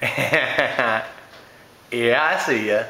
yeah, I see ya.